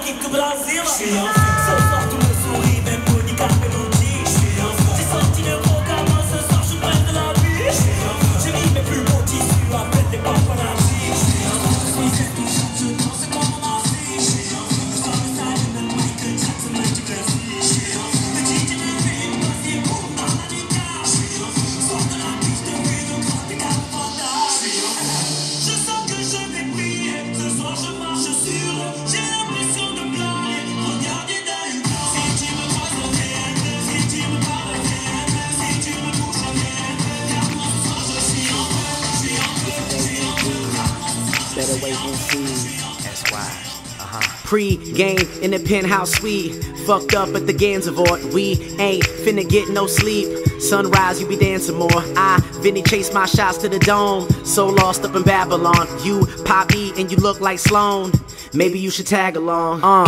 aqui que Brasília. That's why. Pre-game in the penthouse suite. Fucked up at the Gansevoort. We ain't finna get no sleep. Sunrise, you be dancing more. I, Vinny, chase my shots to the dome. So lost up in Babylon. You Poppy and you look like Sloan. Maybe you should tag along. Uh,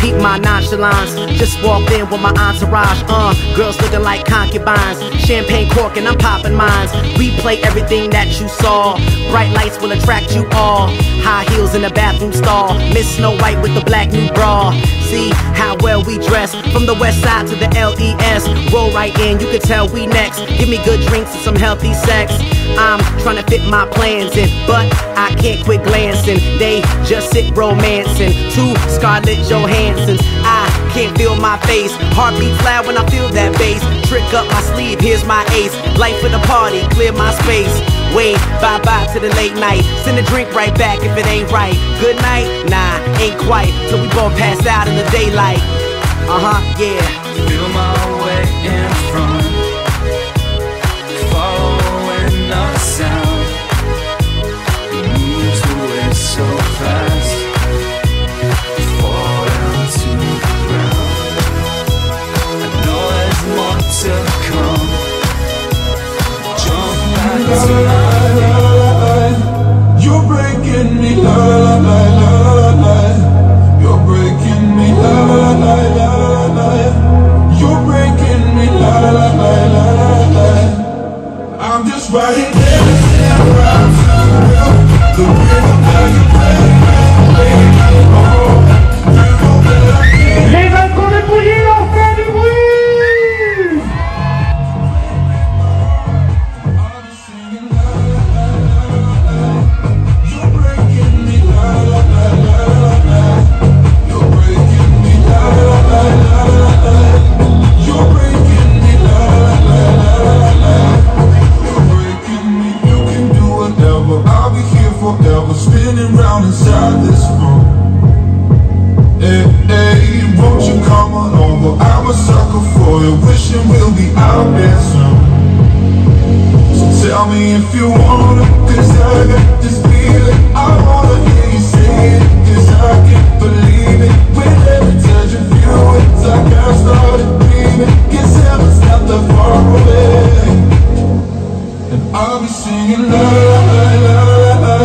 peep my nonchalance. Just walked in with my entourage. Uh, girls like concubines. Champagne cork and I'm popping mines. Replay everything that you saw. Bright lights will attract you all. High heels in the bathroom stall. Miss Snow White with the black new bra. See how well we dress. From the west side to the LES. Roll right in, you can tell we next. Give me good drinks and some healthy sex. I'm trying to fit my plans in, but I can't quit glancing. They just sit romancing. Two Scarlett Johanssons. I can't feel my face. Heartbeat loud when I feel that up my sleeve, here's my ace. Life of the party, clear my space. Wave, bye bye to the late night. Send a drink right back if it ain't right. Good night? Nah, ain't quite. Till we both pass out in the daylight. Uh huh, yeah. The rhythm that you play, play, oh. You if you wanna, cause I got this feeling I wanna hear you say it, cause I can't believe it. With every touch of you, it's like I started dreaming. Guess heaven's not that far away. And I'll be singing la la la la la la.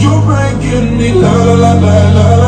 You're breaking me la la la la la